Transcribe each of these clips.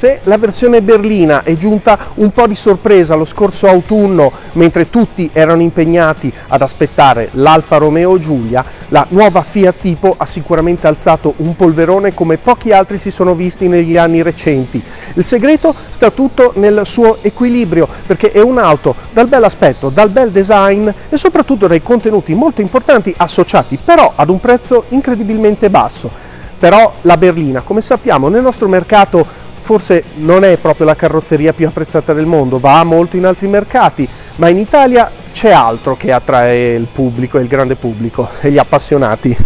Se la versione berlina è giunta un po' di sorpresa lo scorso autunno, mentre tutti erano impegnati ad aspettare l'Alfa Romeo Giulia, la nuova Fiat Tipo ha sicuramente alzato un polverone come pochi altri si sono visti negli anni recenti. Il segreto sta tutto nel suo equilibrio, perché è un'auto dal bel aspetto, dal bel design e soprattutto dai contenuti molto importanti associati però ad un prezzo incredibilmente basso. Però la berlina, come sappiamo, nel nostro mercato forse non è proprio la carrozzeria più apprezzata del mondo, va molto in altri mercati, ma in Italia c'è altro che attrae il pubblico il grande pubblico e gli appassionati.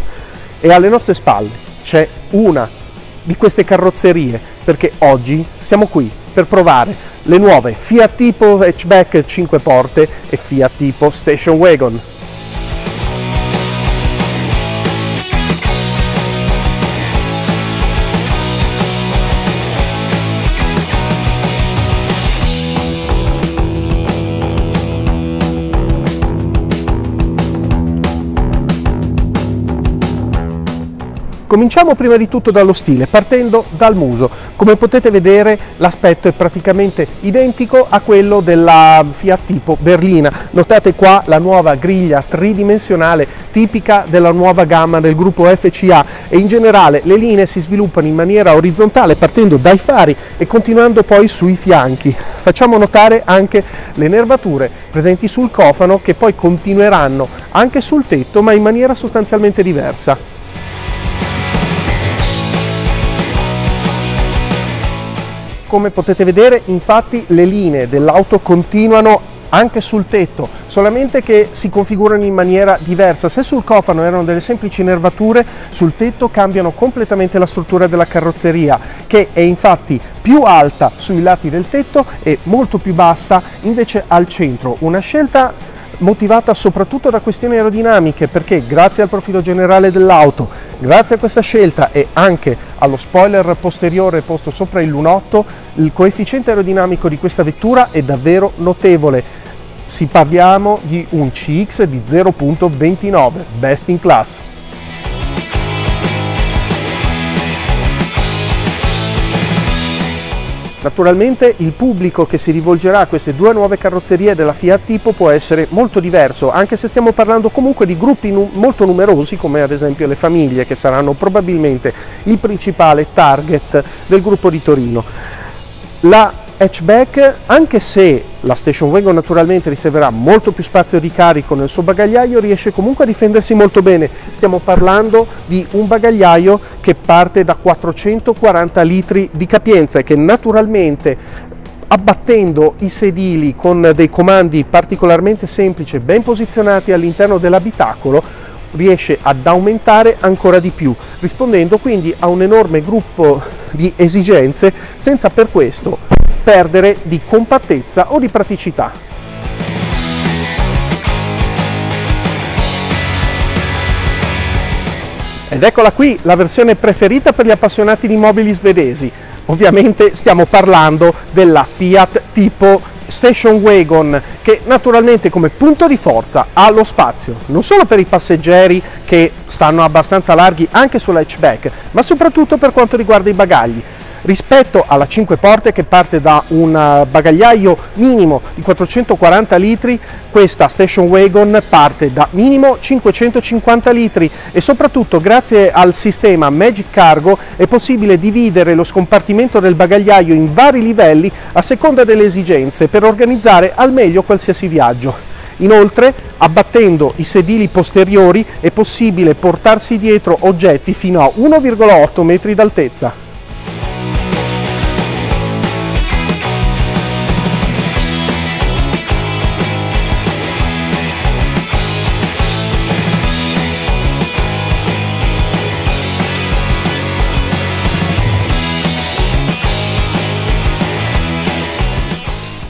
E alle nostre spalle c'è una di queste carrozzerie, perché oggi siamo qui per provare le nuove Fiat Tipo Hatchback 5 porte e Fiat Tipo Station Wagon. Cominciamo prima di tutto dallo stile, partendo dal muso. Come potete vedere l'aspetto è praticamente identico a quello della Fiat Tipo berlina. Notate qua la nuova griglia tridimensionale tipica della nuova gamma del gruppo FCA e in generale le linee si sviluppano in maniera orizzontale partendo dai fari e continuando poi sui fianchi. Facciamo notare anche le nervature presenti sul cofano che poi continueranno anche sul tetto ma in maniera sostanzialmente diversa. Come potete vedere infatti le linee dell'auto continuano anche sul tetto, solamente che si configurano in maniera diversa. Se sul cofano erano delle semplici nervature, sul tetto cambiano completamente la struttura della carrozzeria, che è infatti più alta sui lati del tetto e molto più bassa invece al centro. Una scelta motivata soprattutto da questioni aerodinamiche perché grazie al profilo generale dell'auto, grazie a questa scelta e anche allo spoiler posteriore posto sopra il lunotto, il coefficiente aerodinamico di questa vettura è davvero notevole. Si parliamo di un CX di 0.29, best in class. Naturalmente il pubblico che si rivolgerà a queste due nuove carrozzerie della Fiat Tipo può essere molto diverso, anche se stiamo parlando comunque di gruppi nu molto numerosi, come ad esempio le famiglie, che saranno probabilmente il principale target del gruppo di Torino. La hatchback, anche se la station wagon naturalmente riserverà molto più spazio di carico nel suo bagagliaio, riesce comunque a difendersi molto bene. Stiamo parlando di un bagagliaio che parte da 440 litri di capienza e che naturalmente abbattendo i sedili con dei comandi particolarmente semplici e ben posizionati all'interno dell'abitacolo riesce ad aumentare ancora di più, rispondendo quindi a un enorme gruppo di esigenze senza per questo perdere di compattezza o di praticità. Ed eccola qui la versione preferita per gli appassionati di mobili svedesi. Ovviamente stiamo parlando della Fiat tipo Station Wagon che naturalmente come punto di forza ha lo spazio non solo per i passeggeri che stanno abbastanza larghi anche sulla hatchback ma soprattutto per quanto riguarda i bagagli rispetto alla 5 porte che parte da un eh, bagagliaio minimo di 440 litri questa station wagon parte da minimo 550 litri e soprattutto grazie al sistema Magic Cargo è possibile dividere lo scompartimento del bagagliaio in vari livelli a seconda delle esigenze per organizzare al meglio qualsiasi viaggio. Inoltre, abbattendo i sedili posteriori è possibile portarsi dietro oggetti fino a 1,8 metri d'altezza.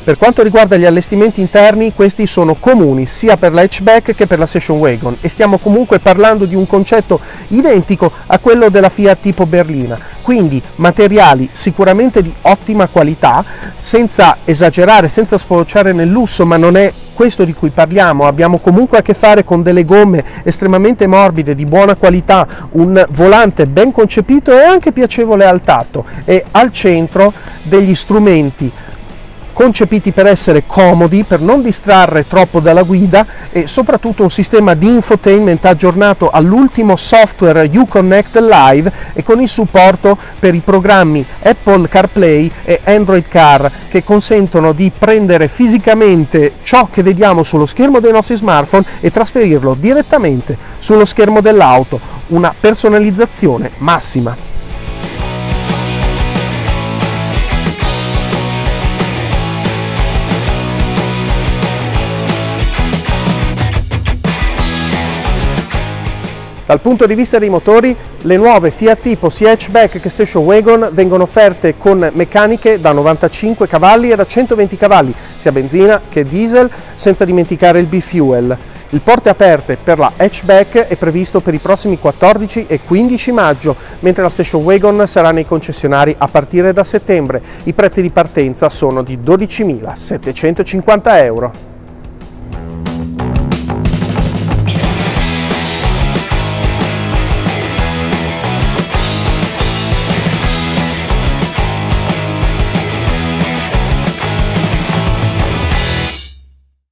Per quanto riguarda gli allestimenti interni, questi sono comuni sia per la hatchback che per la station wagon e stiamo comunque parlando di un concetto identico a quello della Fiat tipo berlina, quindi materiali sicuramente di ottima qualità, senza esagerare, senza sfociare nel lusso, ma non è questo di cui parliamo, abbiamo comunque a che fare con delle gomme estremamente morbide, di buona qualità, un volante ben concepito e anche piacevole al tatto. E al centro degli strumenti concepiti per essere comodi, per non distrarre troppo dalla guida e soprattutto un sistema di infotainment aggiornato all'ultimo software Uconnect Live e con il supporto per i programmi Apple CarPlay e Android Car che consentono di prendere fisicamente ciò che vediamo sullo schermo dei nostri smartphone e trasferirlo direttamente sullo schermo dell'auto, una personalizzazione massima. Dal punto di vista dei motori, le nuove Fiat Tipo sia hatchback che station wagon vengono offerte con meccaniche da 95 cavalli e da 120 cavalli, sia benzina che diesel, senza dimenticare il B-Fuel. Il porte aperte per la hatchback è previsto per i prossimi 14 e 15 maggio, mentre la station wagon sarà nei concessionari a partire da settembre. I prezzi di partenza sono di 12.750 euro.